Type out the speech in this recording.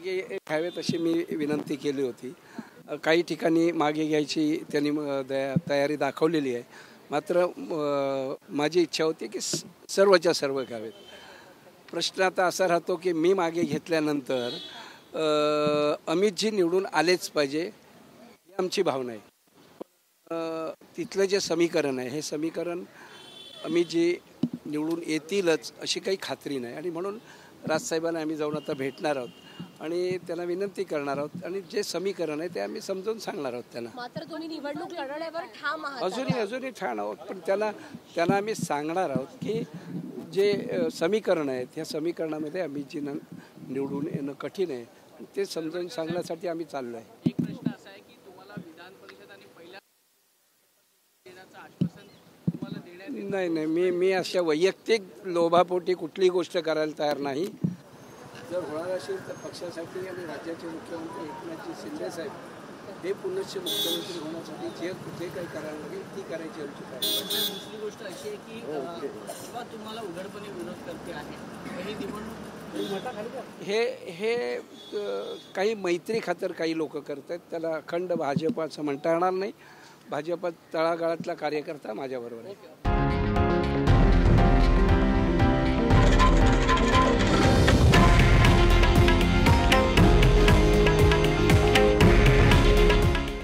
मागे घ्यावेत अशी मी विनंती केली होती. काही ठिकाणी मागे घ्यायची त्यांनी दया तयारी दाखवलेली आहे. मात्र माझी इच्छा होती की सर्वच्या सर्व घ्यावेत. प्रश्न आता असा राहतो की मी मागे घेतल्यानंतर अमितजी निवडून आलेच पाहिजे ही आमची भावना आहे. तिथलं जे समीकरण आहे हे समीकरण अमितजी निवडून येतीलच अशी काही खात्री नाही. आणि म्हणून राजसाहेबांना आम्ही जाऊन आता भेटणार आहोत. आणि त्यांना विनंती करणार आहोत. आणि जे समीकरण आहे ते आम्ही समजावून सांगणार आहोत त्यांना. मात्र तुम्ही निवडणूक लढवण्यावर ठाम आहात अजूनही अजूनही ठाण आहोत. पण त्यांना त्यांना आम्ही सांगणार आहोत की जे समीकरण आहेत ह्या समीकरणामध्ये अमितजींना निवडून येणं कठीण आहे ते समजावून सांगण्यासाठी आम्ही चाललो आहे. एक प्रश्न असा आहे की तुम्हाला विधान परिषद आणि पहिल्या देण्याचं आश्वासन तुम्हाला देण्यात नाही नाही. मी मी अशा वैयक्तिक लोभापोटी कुठलीही गोष्ट करायला तयार नाही. जर होणार असेल तर पक्षासाठी आणि राज्याचे मुख्यमंत्री एकनाथजी शिंदे साहेब हे पुनश्च मुख्यमंत्री होण्यासाठी जे कुठे काही करायला लागेल ती करायची आमची तयारी आहे. पण दुसरी गोष्ट अशी आहे की अं, किंवा तुम्हाला उघडपणे विरोध करते आहे ही निवडणूक हे हे काही मैत्री खातर काही लोक करत आहेत त्याला अखंड भाजप असं म्हणता येणार नाही. भाजप तळागाळातला कार्यकर्ता माझ्याबरोबर आहे.